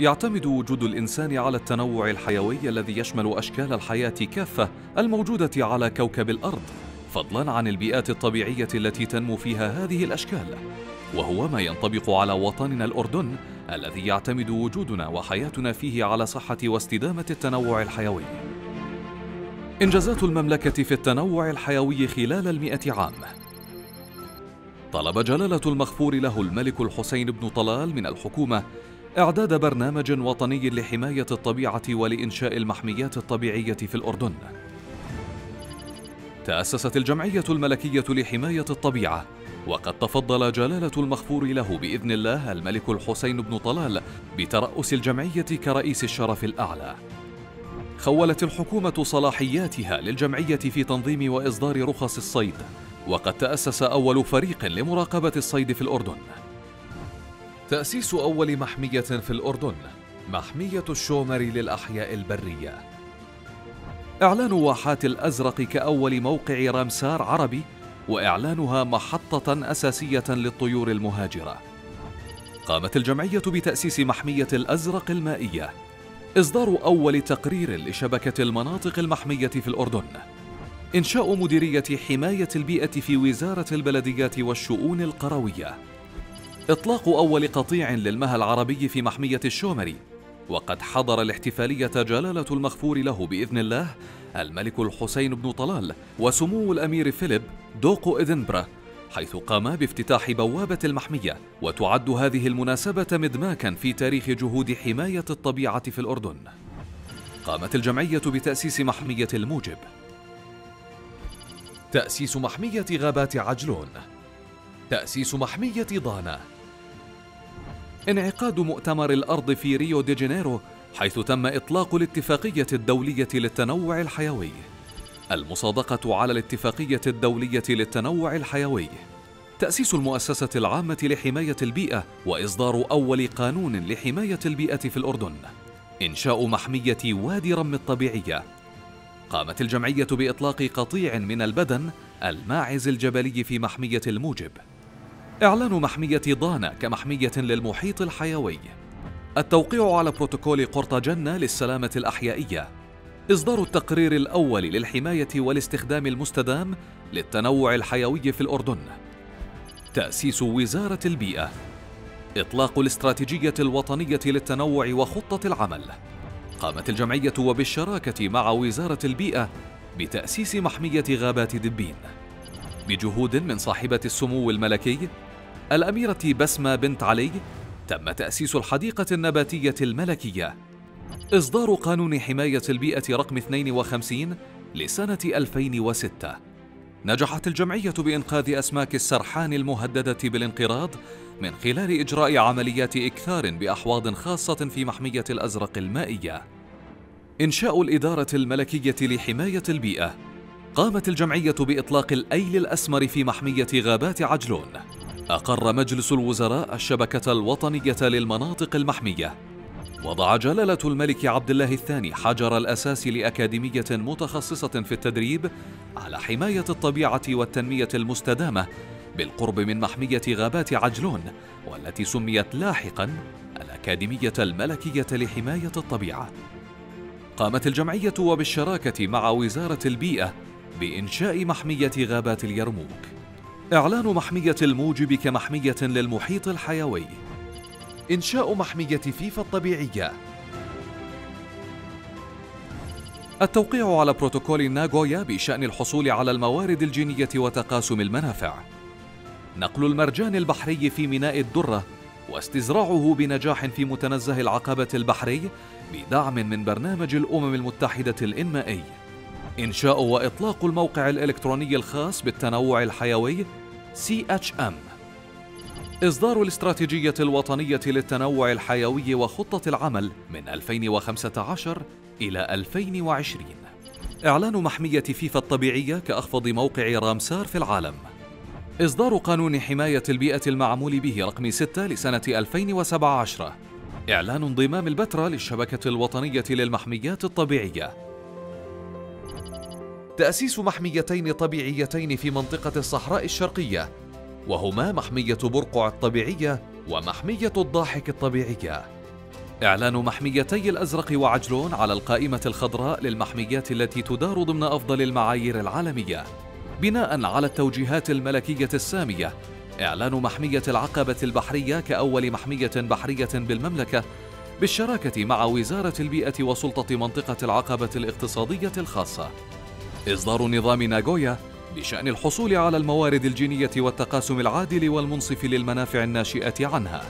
يعتمد وجود الإنسان على التنوع الحيوي الذي يشمل أشكال الحياة كافة الموجودة على كوكب الأرض فضلا عن البيئات الطبيعية التي تنمو فيها هذه الأشكال. وهو ما ينطبق على وطننا الأردن الذي يعتمد وجودنا وحياتنا فيه على صحة واستدامة التنوع الحيوي. إنجازات المملكة في التنوع الحيوي خلال المئة عام. طلب جلالة المغفور له الملك الحسين بن طلال من الحكومة إعداد برنامج وطني لحماية الطبيعة ولإنشاء المحميات الطبيعية في الأردن. تأسست الجمعية الملكية لحماية الطبيعة، وقد تفضل جلالة المغفور له بإذن الله الملك الحسين بن طلال بترأس الجمعية كرئيس الشرف الأعلى. خولت الحكومة صلاحياتها للجمعية في تنظيم وإصدار رخص الصيد، وقد تأسس أول فريق لمراقبة الصيد في الأردن. تأسيس أول محمية في الأردن محمية الشومر للأحياء البرية. إعلان واحات الأزرق كأول موقع رمسار عربي وإعلانها محطة أساسية للطيور المهاجرة. قامت الجمعية بتأسيس محمية الأزرق المائية. إصدار أول تقرير لشبكة المناطق المحمية في الأردن. إنشاء مديرية حماية البيئة في وزارة البلديات والشؤون القروية. إطلاق أول قطيع للمها العربي في محمية الشومري. وقد حضر الاحتفالية جلالة المغفور له بإذن الله الملك الحسين بن طلال وسمو الأمير فيليب دوقو إدنبرا حيث قاما بافتتاح بوابة المحمية وتعد هذه المناسبة مدماكا في تاريخ جهود حماية الطبيعة في الأردن. قامت الجمعية بتأسيس محمية الموجب. تأسيس محمية غابات عجلون. تأسيس محمية ضانا. انعقاد مؤتمر الأرض في ريو دي جانيرو حيث تم إطلاق الاتفاقية الدولية للتنوع الحيوي. المصادقة على الاتفاقية الدولية للتنوع الحيوي. تأسيس المؤسسة العامة لحماية البيئة وإصدار أول قانون لحماية البيئة في الأردن. إنشاء محمية وادي رم الطبيعية. قامت الجمعية بإطلاق قطيع من البدن الماعز الجبلي في محمية الموجب. إعلان محمية ضانا كمحمية للمحيط الحيوي. التوقيع على بروتوكول قرطاجنة للسلامة الأحيائية. إصدار التقرير الأول للحماية والاستخدام المستدام للتنوع الحيوي في الأردن. تأسيس وزارة البيئة. إطلاق الاستراتيجية الوطنية للتنوع وخطة العمل. قامت الجمعية وبالشراكة مع وزارة البيئة بتأسيس محمية غابات دبين. بجهود من صاحبة السمو الملكي الأميرة بسمة بنت علي تم تأسيس الحديقة النباتية الملكية. إصدار قانون حماية البيئة رقم 52 لسنة 2006 نجحت الجمعية بإنقاذ أسماك السرحان المهددة بالانقراض من خلال إجراء عمليات إكثار بأحواض خاصة في محمية الأزرق المائية. إنشاء الإدارة الملكية لحماية البيئة. قامت الجمعية بإطلاق الأيل الأسمر في محمية غابات عجلون. أقر مجلس الوزراء الشبكة الوطنية للمناطق المحمية. وضع جلالة الملك عبد الله الثاني حجر الأساس لأكاديمية متخصصة في التدريب على حماية الطبيعة والتنمية المستدامة بالقرب من محمية غابات عجلون والتي سميت لاحقا الأكاديمية الملكية لحماية الطبيعة. قامت الجمعية وبالشراكة مع وزارة البيئة بإنشاء محمية غابات اليرموك. إعلان محمية الموجب كمحمية للمحيط الحيوي. إنشاء محمية فيفا الطبيعية. التوقيع على بروتوكول ناغويا بشأن الحصول على الموارد الجينية وتقاسم المنافع. نقل المرجان البحري في ميناء الدرة واستزراعه بنجاح في متنزه العقبة البحري بدعم من برنامج الأمم المتحدة الإنمائي. إنشاء وإطلاق الموقع الإلكتروني الخاص بالتنوع الحيوي CHM إصدار الاستراتيجية الوطنية للتنوع الحيوي وخطة العمل من 2015 إلى 2020 إعلان محمية فيفا الطبيعية كأخفض موقع رامسار في العالم. إصدار قانون حماية البيئة المعمول به رقم 6 لسنة 2017 إعلان انضمام البتراء للشبكة الوطنية للمحميات الطبيعية. تأسيس محميتين طبيعيتين في منطقة الصحراء الشرقية وهما محمية برقع الطبيعية ومحمية الضاحك الطبيعية إعلان محميتي الأزرق وعجلون على القائمة الخضراء للمحميات التي تدار ضمن أفضل المعايير العالمية بناء على التوجيهات الملكية السامية إعلان محمية العقبة البحرية كأول محمية بحرية بالمملكة بالشراكة مع وزارة البيئة وسلطة منطقة العقبة الاقتصادية الخاصة. إصدار نظام ناغويا بشأن الحصول على الموارد الجينية والتقاسم العادل والمنصف للمنافع الناشئة عنها.